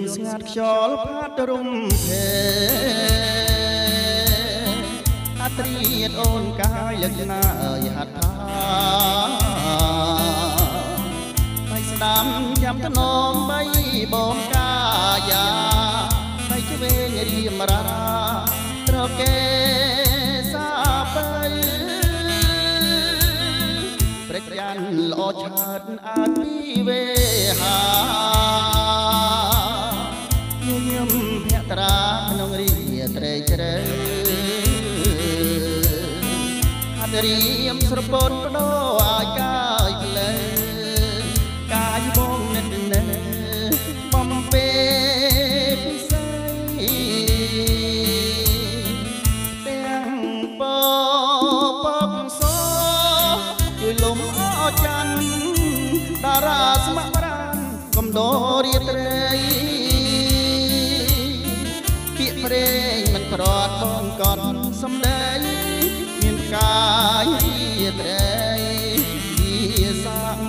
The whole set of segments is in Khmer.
នស្ងាត់ខ្យល់ផាត់រំភេអត្រៀតអូនកាយលក្ខណៈយហដ្ឋាបៃស្ដាំចាំថ្នមបីបងកាយាបៃឆ្វេងរៀមរាត្រកេសាបៃព្រឹកយ៉ានល្អឆើតអាទីវេហា ញញឹមភក្ត្រាក្នុងរីត្រេកជ្រៅអត់រៀមស្រពន់បដោអាយកាយផ្លើកាយបងនិតនៅបំពេពិស័យទាំងបបបសជួយលំអច័ន្ទតារាស្ម័គ្ររានកំដោរៀបត្រី ពាក្យព្រេងមិនប្រត់បងកត់សំដែងមានកាយរៀត្រីជាសាំ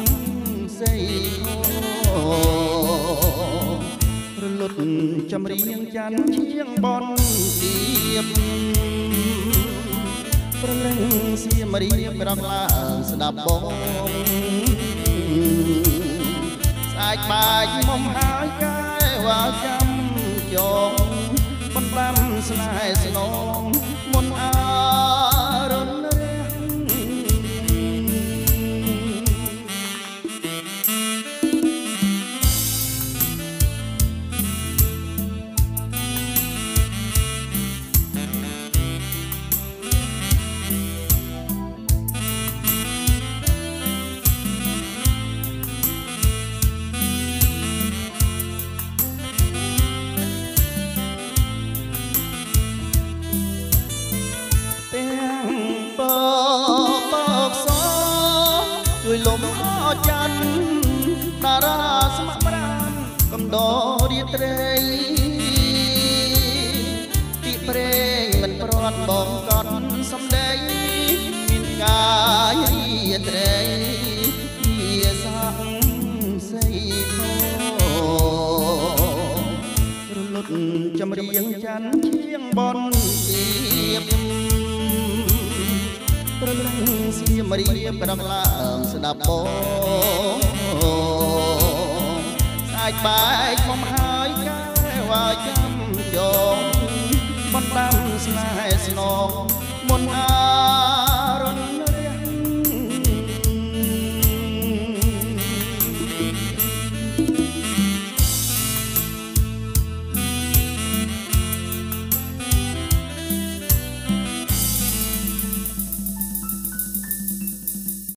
ស័យខោរលត់ចម្រៀងច័ន្ទឈៀងបនទៀបប្រលឹងសៀមរៀបរកឡើងស្ដាប់បងស្អាតបាច់មុំហើយកែវ៉ាចាំចងបណ្ដាំ ស្នេហ៍ស្នងមុនអា ររាត្រីពីព្រេងមិនព្រាត់បងកត់សំដីមានកាយរាត្រីជាសាក់ស័យធរលត់ចម្រៀងច័ន្ទជាងបនទៀបប្រលឹងសៀមរៀបប្រកឡើងស្ដាប់បង ស្អាតបែកមកហើយកែវ៉ាចាំចងបណ្ដាំស្នេហ៍ស្នងមុនអា